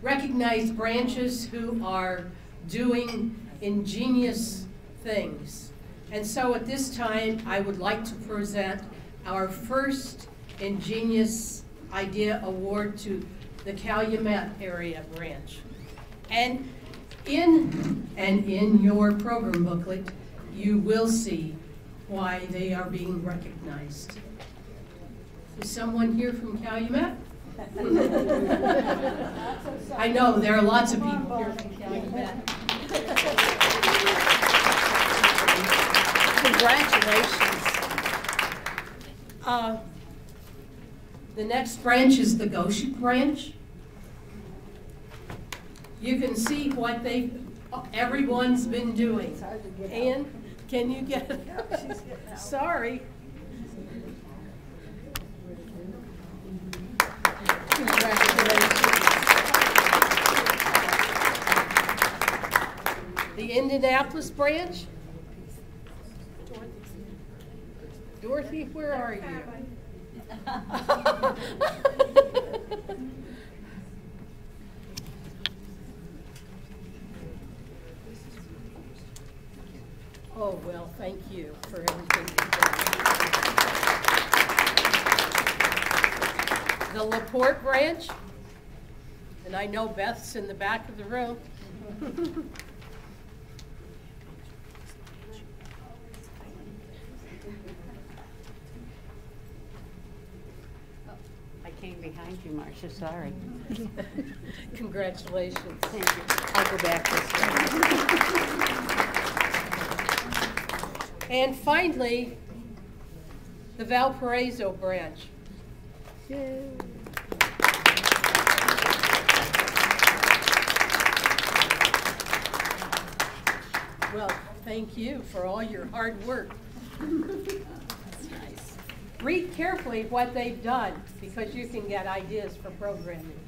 recognize branches who are doing ingenious things. And so at this time, I would like to present our first Ingenious Idea Award to the Calumet Area Branch. And in, and in your program booklet, you will see why they are being recognized. Is someone here from Calumet? I know, there are lots of people here. Congratulations. Uh, The next branch is the Goshen branch. You can see what they, everyone's been doing. Ann, can you get it? Sorry. Congratulations. The Indianapolis branch? Dorothy, where are you? Oh, well, thank you for everything you've done. The Laporte branch, and I know Beth's in the back of the room. I came behind you, Marcia, sorry. Congratulations. Thank you. I'll go back this way. And finally, the Valparaiso branch. Well, thank you for all your hard work. That's nice. Read carefully what they've done because you can get ideas for programming.